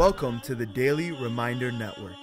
Welcome to the Daily Reminder Network.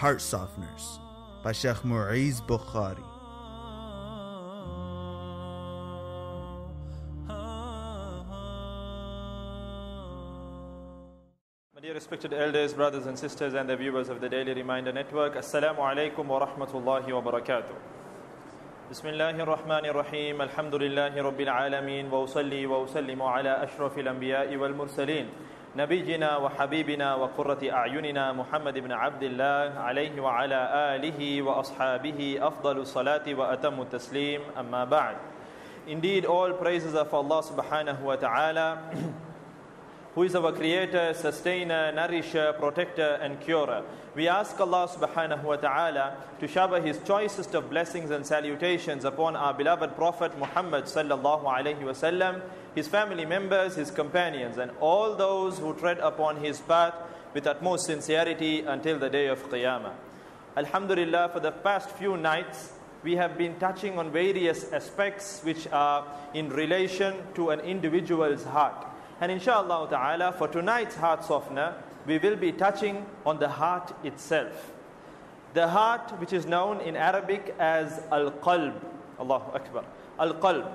Heart Softeners by Sheikh Muiz Bukhary. My dear respected elders, brothers and sisters, and the viewers of the Daily Reminder Network, Assalamu alaikum wa rahmatullahi wa barakatuh. بسم الله الرحمن الرحيم الحمد لله رب العالمين وأصلي وأسلم على أشرف الأنبياء والمرسلين نبينا وحبيبنا وقرة أعيننا محمد بن عبد الله عليه وعلى آله وأصحابه أفضل الصلاة وأتم التسليم أما بعد Indeed, all praises are for Allah subhanahu wa ta'ala. who is our creator, sustainer, nourisher, protector, and curer. We ask Allah subhanahu wa ta'ala to shower His choicest of blessings and salutations upon our beloved Prophet Muhammad sallallahu alayhi wasallam, his family members, his companions, and all those who tread upon his path with utmost sincerity until the day of Qiyamah. Alhamdulillah, for the past few nights, we have been touching on various aspects which are in relation to an individual's heart. And inshallah ta'ala, for tonight's heart softener, we will be touching on the heart itself. The heart, which is known in Arabic as Al Qalb. Allahu Akbar. Al Qalb.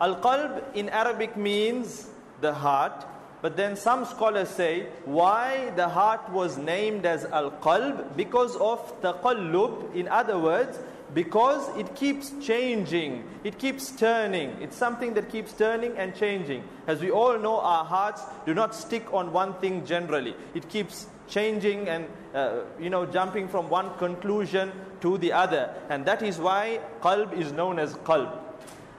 Al Qalb in Arabic means the heart, but then some scholars say why the heart was named as Al Qalb because of taqallub. In other words, because it keeps changing, it keeps turning. It's something that keeps turning and changing. As we all know, our hearts do not stick on one thing generally. It keeps changing and uh, you know jumping from one conclusion to the other, and that is why qalb is known as qalb.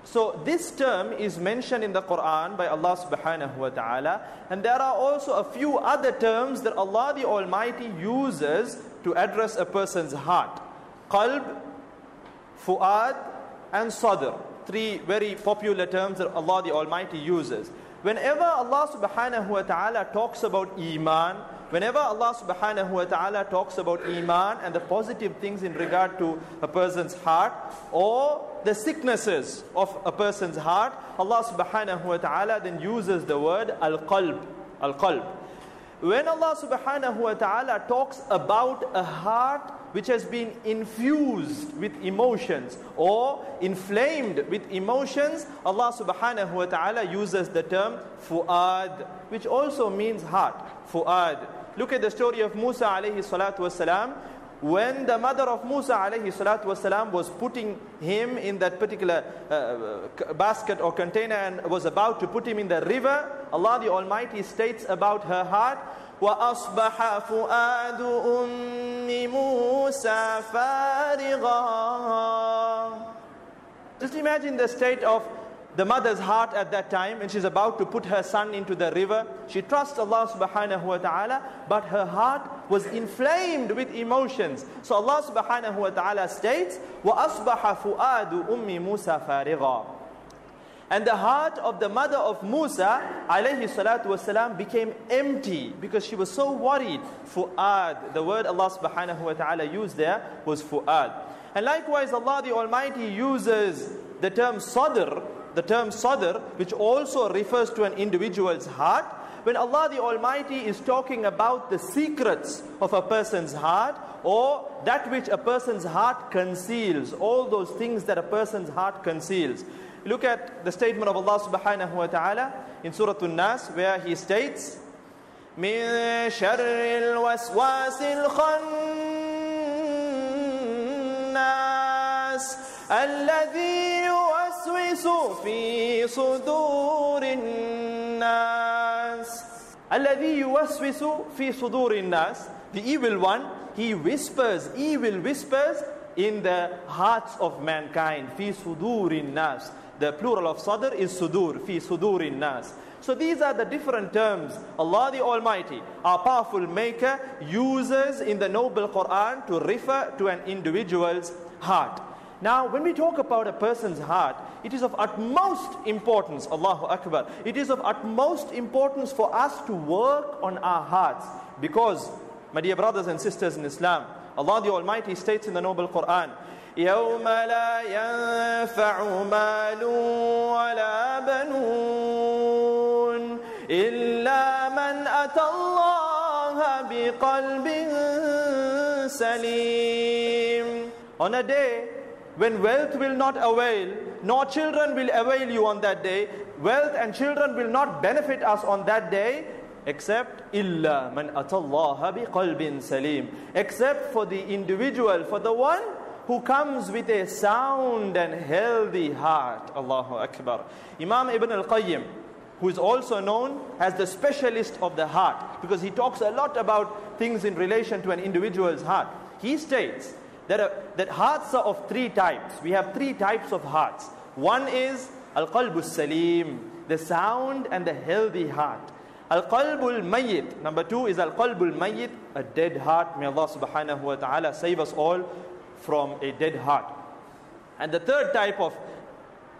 So this term is mentioned in the Quran by Allah subhanahu wa ta'ala and there are also a few other terms that Allah the Almighty uses to address a person's heart. Qalb fu'ad, and sadr. Three very popular terms that Allah the Almighty uses. Whenever Allah subhanahu wa ta'ala talks about Iman, whenever Allah subhanahu wa ta'ala talks about Iman and the positive things in regard to a person's heart or the sicknesses of a person's heart, Allah subhanahu wa ta'ala then uses the word al-qalb. Al-qalb. When Allah subhanahu wa ta'ala talks about a heart which has been infused with emotions or inflamed with emotions, Allah subhanahu wa ta'ala uses the term fu'ad, which also means heart. Fu'ad. Look at the story of Musa alayhi salatu wasalam. When the mother of Musa alayhi salatu wasalam was putting him in that particular uh, basket or container and was about to put him in the river, Allah the Almighty states about her heart, وأصبح فؤاد أم موسى فارغا Just imagine the state of the mother's heart at that time when she's about to put her son into the river. She trusts Allah subhanahu wa ta'ala, but her heart was inflamed with emotions. So Allah subhanahu wa ta'ala states, وَأَصْبَحَ فُؤَادُ أُمِّ مُوسَى فَارِغًا and the heart of the mother of Musa alayhi salatu wasalam became empty because she was so worried. Fu'ad, the word Allah subhanahu wa ta'ala used there was fu'ad. And likewise Allah the Almighty uses the term sadr, the term sadr, which also refers to an individual's heart. When Allah the Almighty is talking about the secrets of a person's heart or that which a person's heart conceals, all those things that a person's heart conceals. Look at the statement of Allah subhanahu wa ta'ala in Surah An-Nas where he states من شر الوسواس الخناس الذي يوسوس في صدور الناس الذي يوسوس في صدور الناس The evil one, he whispers, evil whispers in the hearts of mankind. في صدور الناس the plural of sadr is sudur, fi sudurin nas. So these are the different terms Allah the Almighty, our powerful maker, uses in the noble Quran to refer to an individual's heart. Now, when we talk about a person's heart, it is of utmost importance, Allahu Akbar. It is of utmost importance for us to work on our hearts. Because, my dear brothers and sisters in Islam, Allah the Almighty states in the noble Quran, يوم لا ينفع مال ولا بنون إلا من أتى الله بقلب سليم On a day when wealth will not avail, nor children will avail you on that day, wealth and children will not benefit us on that day, except إلا من أتى الله بقلب سليم except for the individual, for the one who comes with a sound and healthy heart. Allahu akbar. Imam Ibn al-Qayyim who is also known as the specialist of the heart because he talks a lot about things in relation to an individual's heart. He states that, uh, that hearts are of three types. We have three types of hearts. One is al-qalbu salim the sound and the healthy heart. Al-qalbul mayyit. Number two is al-qalbul mayyit, a dead heart. May Allah subhanahu wa ta'ala save us all from a dead heart. And the third type of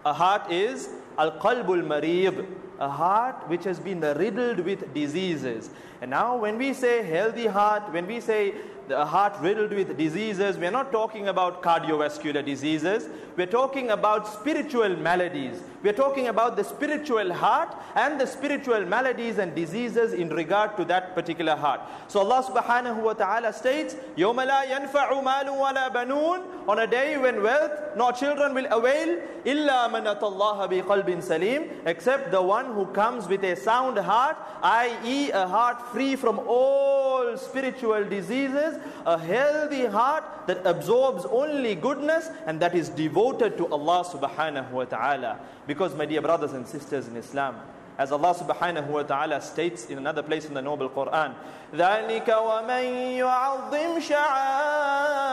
a heart is al-qalbul marid, a heart which has been riddled with diseases. And now when we say healthy heart, when we say a heart riddled with diseases, we're not talking about cardiovascular diseases. We're talking about spiritual maladies. We're talking about the spiritual heart and the spiritual maladies and diseases in regard to that particular heart. So Allah subhanahu wa ta'ala states, يَوْمَ لَا يَنْفَعُ مَالٌ وَلَا بَنُونَ On a day when wealth nor children will avail, إِلَّا مَنْ أَتَى اللَّهَ بِقَلْبٍ سَلِيمٍ Except the one who comes with a sound heart, i.e. a heart free from all spiritual diseases, a healthy heart that absorbs only goodness and that is devoted to Allah subhanahu wa ta'ala. Because, my dear brothers and sisters in Islam, as Allah subhanahu wa ta'ala states in another place in the noble Quran, ذَلِكَ وَمَن يُعَظِّمْ شَعَائِرَ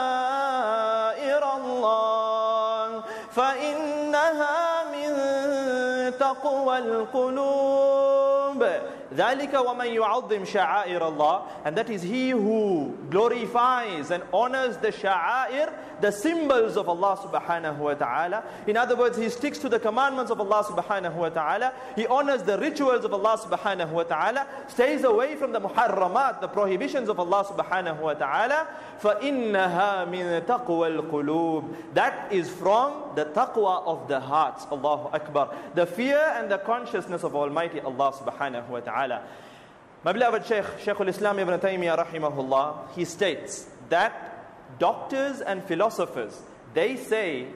اللَّهِ فَإِنَّهَا مِن تَقْوَى الْقُلُوبِ. ذَلِكَ وَمَن يُعَظِّمْ شَعَائِرَ اللَّهِ And that is he who glorifies and honors the sha'air, the symbols of Allah subhanahu wa ta'ala. In other words, he sticks to the commandments of Allah subhanahu wa ta'ala. He honors the rituals of Allah subhanahu wa ta'ala. Stays away from the muharramat, the prohibitions of Allah subhanahu wa ta'ala. فَإِنَّهَا مِن تَقْوَى الْقُلُوبِ That is from the taqwa of the hearts. Allahu Akbar. The fear and the consciousness of Almighty Allah subhanahu wa ta'ala. My beloved Shaykh, Shaykh al-Islam ibn Taymiyyah rahimahullah, he states that doctors and philosophers, they say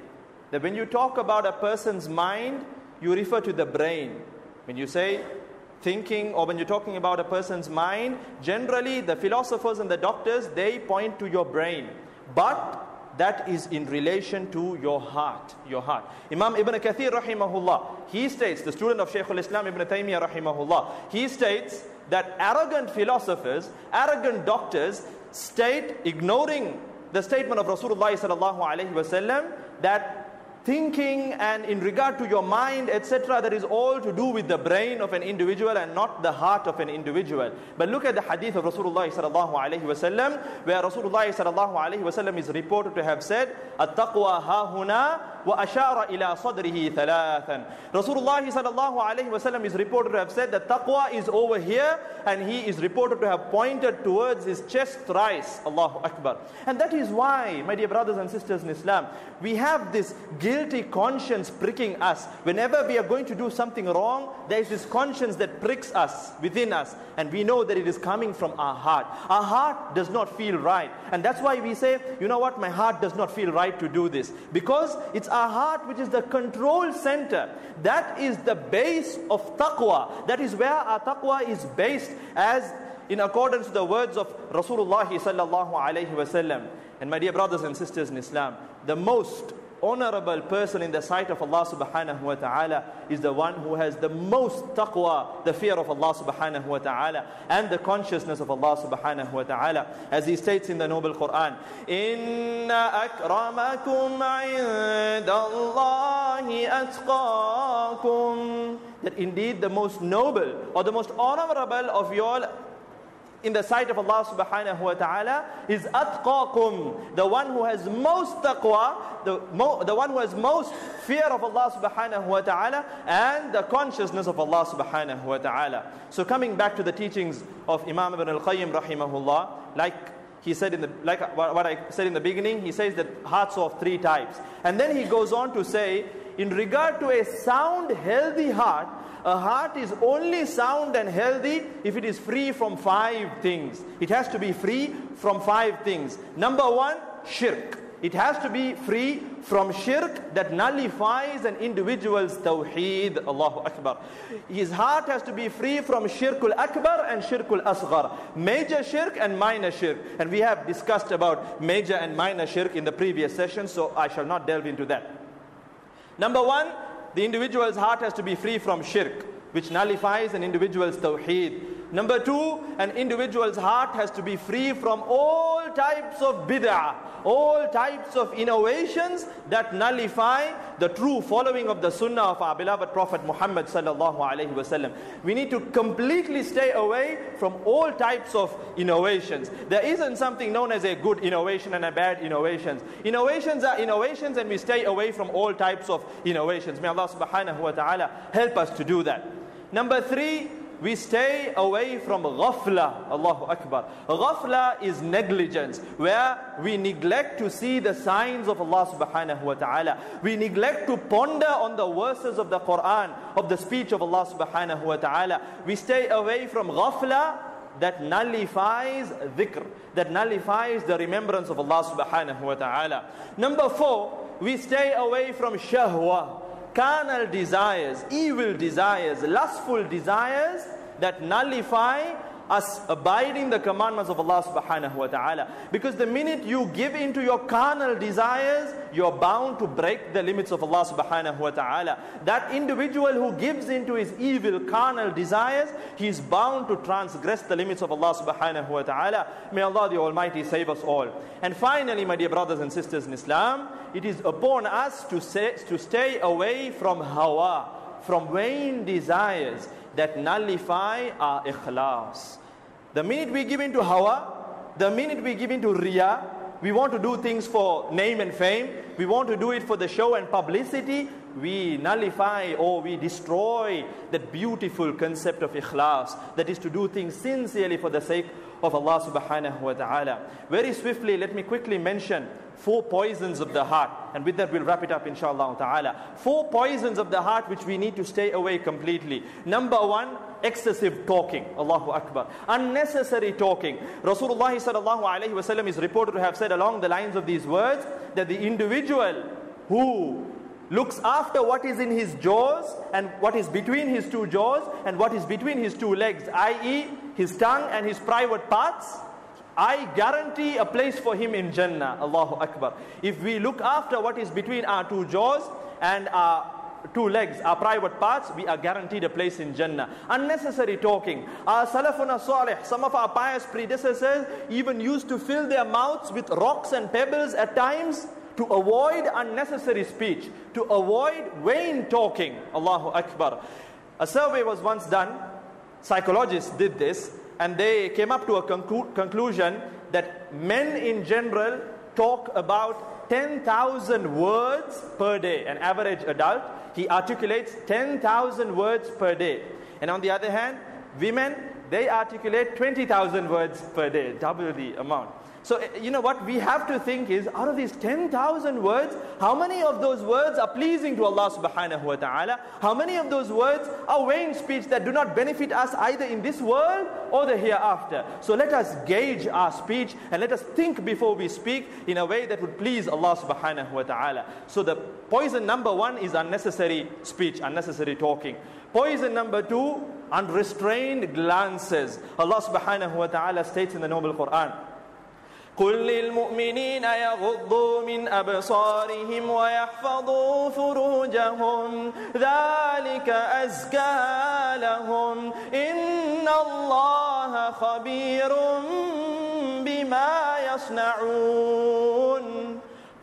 that when you talk about a person's mind, you refer to the brain. When you say thinking or when you're talking about a person's mind, generally the philosophers and the doctors, they point to your brain. But that is in relation to your heart, your heart. Imam Ibn Kathir rahimahullah, he states, the student of Shaykh al-Islam Ibn Taymiyyah rahimahullah, he states that arrogant philosophers, arrogant doctors state, ignoring the statement of Rasulullah sallallahu alayhi wasallam, that thinking and in regard to your mind, etc., that is all to do with the brain of an individual and not the heart of an individual. But look at the hadith of Rasulullah sallallahu alaihi wasallam, where Rasulullah sallallahu alaihi wasallam is reported to have said, "At-taqwa hahuna ashara ila sadrihi thalathan." Rasulullah sallallahu alaihi wasallam is reported to have said that taqwa is over here, and he is reported to have pointed towards his chest thrice. Allahu Akbar. And that is why, my dear brothers and sisters in Islam, we have this guilty conscience pricking us. Whenever we are going to do something wrong, there is this conscience that pricks us within us, and we know that it is coming from our heart. Our heart does not feel right, and that's why we say, you know what, my heart does not feel right to do this. Because it's our heart which is the control center. That is the base of taqwa. That is where our taqwa is based as in accordance with the words of Rasulullah. And my dear brothers and sisters in Islam, the most honorable person in the sight of Allah subhanahu wa ta'ala is the one who has the most taqwa, the fear of Allah subhanahu wa ta'ala, and the consciousness of Allah subhanahu wa ta'ala. As he states in the noble Quran, Inna akramakum indallahi atqakum. That indeed the most noble or the most honorable of you all in the sight of Allah subhanahu wa ta'ala is atqakum, the one who has most taqwa, the, mo, the one who has most fear of Allah subhanahu wa ta'ala and the consciousness of Allah subhanahu wa ta'ala. So coming back to the teachings of Imam Ibn al-Qayyim rahimahullah, like he said in the like what I said in the beginning, he says that hearts are of three types. And then he goes on to say in regard to a sound, healthy heart, a heart is only sound and healthy if it is free from five things. It has to be free from five things. Number one, shirk. It has to be free from shirk that nullifies an individual's tawheed. Allahu Akbar. His heart has to be free from shirkul akbar and shirkul asghar. Major shirk and minor shirk. And we have discussed about major and minor shirk in the previous session, so I shall not delve into that. Number one, the individual's heart has to be free from shirk, which nullifies an individual's tawheed. Number two, an individual's heart has to be free from all types of bid'ah, all types of innovations that nullify the true following of the sunnah of our beloved Prophet Muhammad sallallahu alaihi wasallam. We need to completely stay away from all types of innovations. There isn't something known as a good innovation and a bad innovations. Innovations are innovations and we stay away from all types of innovations. May Allah subhanahu wa ta'ala help us to do that. Number three, we stay away from ghafla. Allahu Akbar. Ghafla is negligence, where we neglect to see the signs of Allah subhanahu wa ta'ala. We neglect to ponder on the verses of the Quran, of the speech of Allah subhanahu wa ta'ala. We stay away from ghafla that nullifies dhikr, that nullifies the remembrance of Allah subhanahu wa ta'ala. Number four, we stay away from shahwa carnal desires, evil desires, lustful desires that nullify us abiding the commandments of Allah subhanahu wa ta'ala. Because the minute you give into your carnal desires, you're bound to break the limits of Allah subhanahu wa ta'ala. That individual who gives into his evil carnal desires, he is bound to transgress the limits of Allah subhanahu wa ta'ala. May Allah the Almighty save us all. And finally, my dear brothers and sisters in Islam, it is upon us to, say, to stay away from hawa, from vain desires that nullify our ikhlas. The minute we give in to hawa, the minute we give in to riya, we want to do things for name and fame, we want to do it for the show and publicity, we nullify or we destroy that beautiful concept of ikhlas, that is to do things sincerely for the sake of Allah subhanahu wa ta'ala. Very swiftly, let me quickly mention four poisons of the heart. And with that, we'll wrap it up, inshallah ta'ala. Four poisons of the heart which we need to stay away completely. Number one, excessive talking. Allahu Akbar. Unnecessary talking. Rasulullah sallallahu alayhi wasallam is reported to have said along the lines of these words that the individual who looks after what is in his jaws and what is between his two jaws and what is between his two legs, i.e., his tongue and his private parts, I guarantee a place for him in Jannah. Allahu Akbar. If we look after what is between our two jaws and our two legs, our private parts, we are guaranteed a place in Jannah. Unnecessary talking. Our Salafuna Salih, some of our pious predecessors even used to fill their mouths with rocks and pebbles at times to avoid unnecessary speech, to avoid vain talking. Allahu Akbar. A survey was once done, psychologists did this, and they came up to a conclu- conclusion that men in general talk about 10,000 words per day. An average adult, he articulates 10,000 words per day. And on the other hand, women, they articulate 20,000 words per day, double the amount. So, eh, you know what we have to think is out of these 10,000 words, how many of those words are pleasing to Allah subhanahu wa ta'ala? How many of those words are vain speech that do not benefit us either in this world or the hereafter? So, let us gauge our speech and let us think before we speak in a way that would please Allah subhanahu wa ta'ala. So, the poison number one is unnecessary speech, unnecessary talking. Poison number two, unrestrained glances. Allah subhanahu wa ta'ala states in the Noble Quran. قل للمؤمنين يغضوا من أبصارهم ويحفظوا فروجهم. ذلك أزكى لهم. إن الله خبير بما يصنعون.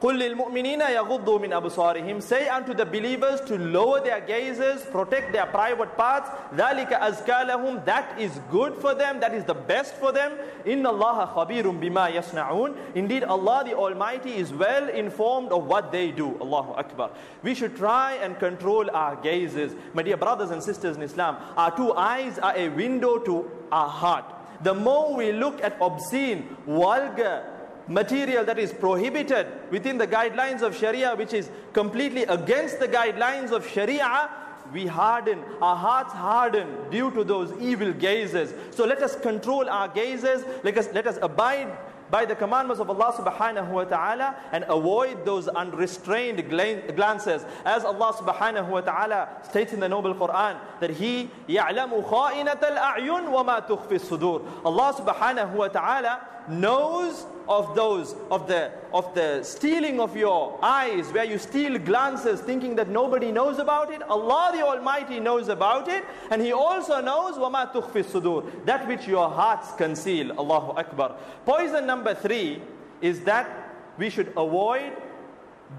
قل للمؤمنين يغضوا من أبصارهم Say unto the believers to lower their gazes, protect their private parts. ذلك أزكى لهم That is good for them, that is the best for them. إن الله خبير بما يصنعون Indeed, Allah the Almighty is well informed of what they do. Allahu Akbar. We should try and control our gazes. My dear brothers and sisters in Islam, our two eyes are a window to our heart. The more we look at obscene, vulgar, material that is prohibited within the guidelines of Sharia, which is completely against the guidelines of Sharia, we harden, our hearts harden due to those evil gazes. So let us control our gazes, let us, let us abide by the commandments of Allah subhanahu wa ta'ala and avoid those unrestrained glances. As Allah subhanahu wa ta'ala states in the Noble Quran that He يَعْلَمُ خَائِنَةَ الْأَعْيُنِ وَمَا تُخْفِ الصُّدُورِ Allah subhanahu wa ta'ala knows of those of the of the stealing of your eyes where you steal glances thinking that nobody knows about it Allah the almighty knows about it and he also knows wama tukhfi sudur that which your hearts conceal Allahu akbar poison number 3 is that we should avoid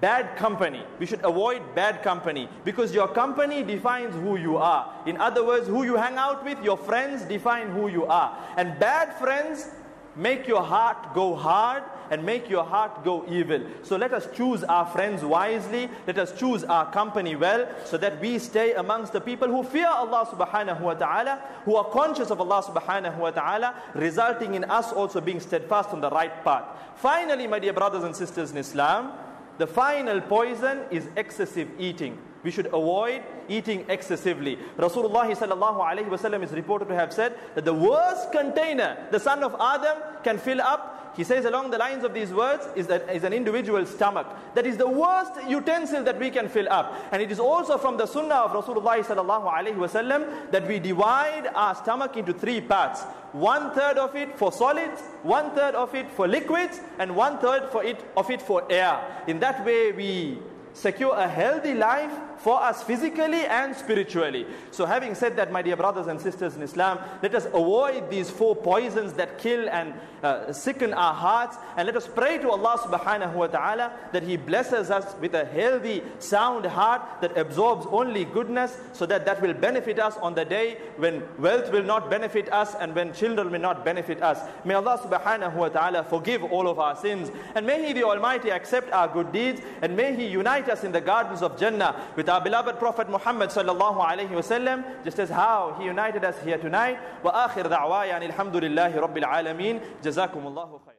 bad company. We should avoid bad company because your company defines who you are. In other words, who you hang out with, your friends define who you are. And bad friends make your heart go hard and make your heart go evil. So let us choose our friends wisely. Let us choose our company well so that we stay amongst the people who fear Allah subhanahu wa ta'ala, who are conscious of Allah subhanahu wa ta'ala, resulting in us also being steadfast on the right path. Finally, my dear brothers and sisters in Islam, the final poison is excessive eating. We should avoid eating excessively. Rasulullah sallallahu alaihi wasallam is reported to have said that the worst container the son of Adam can fill up he says along the lines of these words is that is an individual's stomach. That is the worst utensil that we can fill up. And it is also from the sunnah of Rasulullah sallallahu wasallam that we divide our stomach into three parts. One third of it for solids, one third of it for liquids, and one third for it of it for air. In that way we secure a healthy life for us physically and spiritually. So, having said that, my dear brothers and sisters in Islam, let us avoid these four poisons that kill and uh, sicken our hearts, and let us pray to Allah subhanahu wa ta'ala that He blesses us with a healthy, sound heart that absorbs only goodness, so that that will benefit us on the day when wealth will not benefit us and when children will not benefit us. May Allah subhanahu wa ta'ala forgive all of our sins, and may He the Almighty accept our good deeds, and may He unite us in the gardens of Jannah with with our beloved Prophet Muhammad sallallahu alayhi wasallam, just as how he united us here tonight. Wa akhir da'waya alhamdulillahi rabbil alameen. Jazakumullahu khair.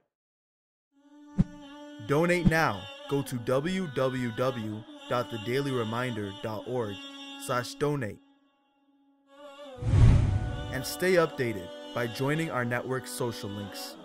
Donate now. Go to www.thedailyreminder.org slash donate and stay updated by joining our network's social links.